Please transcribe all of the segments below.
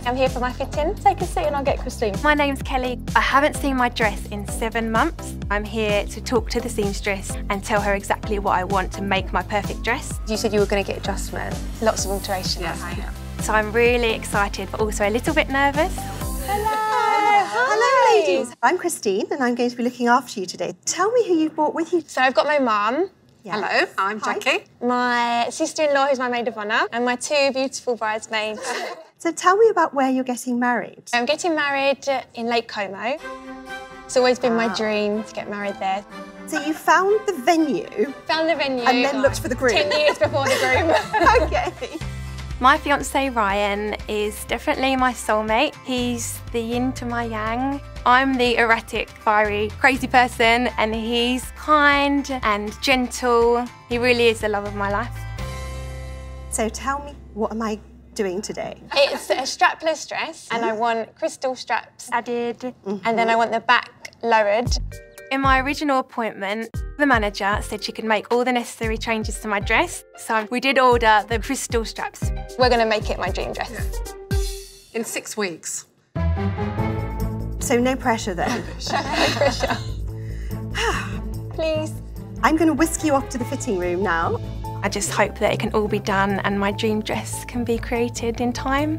Louise. I'm here for my fitting. Take a seat and I'll get Christine. My name's Kelly. I haven't seen my dress in seven months. I'm here to talk to the seamstress and tell her exactly what I want to make my perfect dress. You said you were going to get adjustment. Lots of alterations. Yes. I am. So I'm really excited, but also a little bit nervous. Hello, Hello, ladies. I'm Christine, and I'm going to be looking after you today. Tell me who you brought with you. So I've got my mum, Yeah. Hello, I'm Hi. Jackie. my sister-in-law who's my maid of honour, and my two beautiful bridesmaids. So tell me about where you're getting married. I'm getting married in Lake Como. It's always been my ah. dream to get married there. So you found the venue. Found the venue. And then looked for the groom. Ten years before the groom. okay. My fiance Ryan is definitely my soulmate. He's the yin to my yang. I'm the erratic, fiery, crazy person, and he's kind and gentle. He really is the love of my life. So tell me, what am I doing today? it's a strapless dress, and I want crystal straps Added. and then I want the back lowered. In my original appointment, the manager said she could make all the necessary changes to my dress. So we did order the crystal straps. We're going to make it my dream dress. In six weeks. So no pressure then. No pressure. Please. I'm going to whisk you off to the fitting room now. I just hope that it can all be done and my dream dress can be created in time.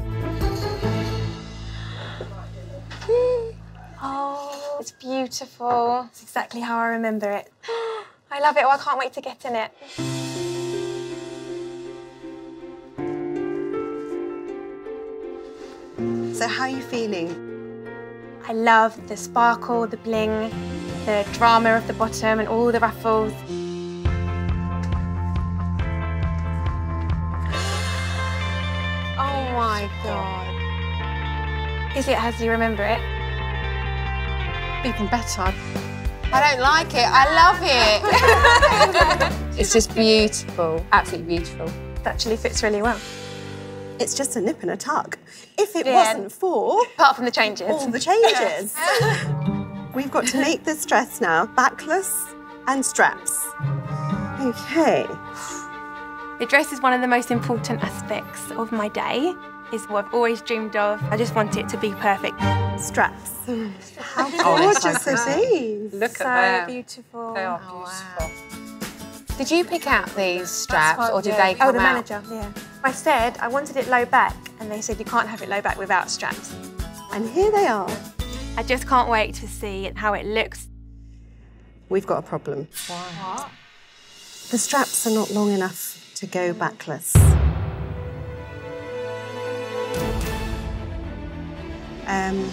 Oh, it's beautiful. It's exactly how I remember it. I love it. Oh, I can't wait to get in it. So how are you feeling? I love the sparkle, the bling, the drama of the bottom and all the ruffles. My oh, God. Is it as you remember it? Even better. I don't like it. I love it. it's just beautiful. Absolutely beautiful. It actually fits really well. It's just a nip and a tuck. If it Yeah. wasn't for Apart from the changes. all the changes. We've got to make this dress now backless and straps. Okay. The dress is one of the most important aspects of my day. Is what I've always dreamed of. I just want it to be perfect. Straps. How Oh, they're so gorgeous are these? Look so at them. beautiful. They are oh, beautiful. Did you pick out these straps or did they come? Oh, come the out? manager, yeah. I said I wanted it low back, and they said you can't have it low back without straps. And here they are. I just can't wait to see how it looks. We've got a problem. What? The straps are not long enough to go backless. Um,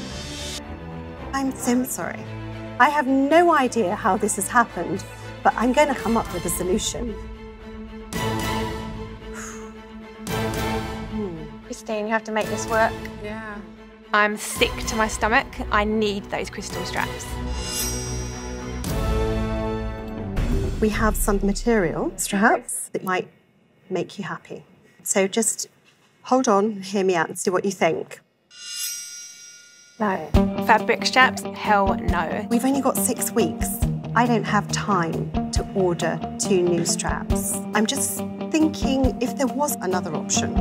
I'm so sorry. I have no idea how this has happened, but I'm going to come up with a solution. Christine, you have to make this work. Yeah. I'm sick to my stomach. I need those crystal straps. We have some material straps that might make you happy. So just hold on, hear me out, and see what you think. No. Fabric straps? Hell no. We've only got six weeks. I don't have time to order two new straps. I'm just thinking if there was another option.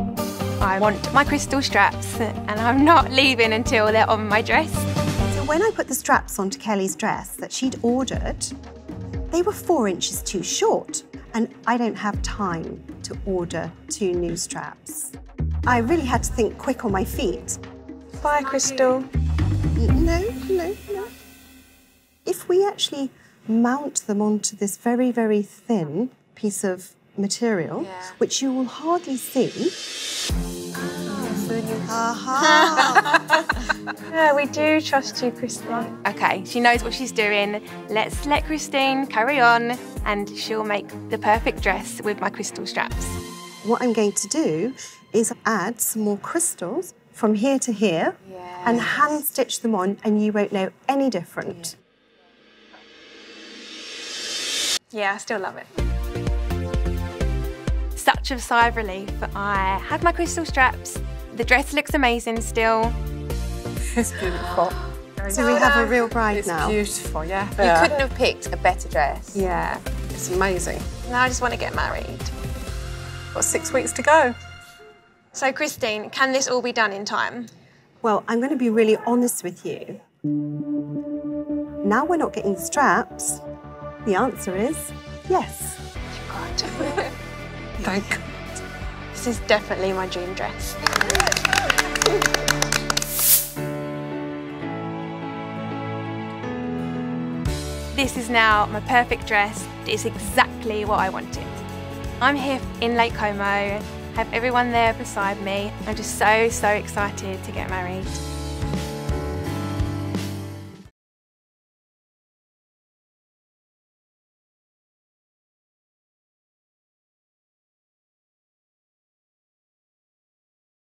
I want my crystal straps, and I'm not leaving until they're on my dress. So when I put the straps onto Kelly's dress that she'd ordered, they were four inches too short, and I don't have time to order two new straps. I really had to think quick on my feet. Bye, Crystal. No, no, no. If we actually mount them onto this very, very thin piece of material, which you will hardly see. Yeah, we do trust you, Christine. Okay, she knows what she's doing. Let's let Christine carry on, and she'll make the perfect dress with my crystal straps. What I'm going to do is add some more crystals from here to here and hand stitch them on, and you won't know any different. Yeah, I still love it. Such a sigh of relief. I have my crystal straps. The dress looks amazing still. It's beautiful. So we have a real bride It's now. beautiful, yeah. You couldn't have picked a better dress. Yeah, it's amazing. Now I just want to get married. Got six weeks to go. So, Christine, can this all be done in time? Well, I'm going to be really honest with you. Now we're not getting straps. The answer is yes. Thank God. This is definitely my dream dress. This is now my perfect dress. It's exactly what I wanted. I'm here in Lake Como, have everyone there beside me. I'm just so, so excited to get married.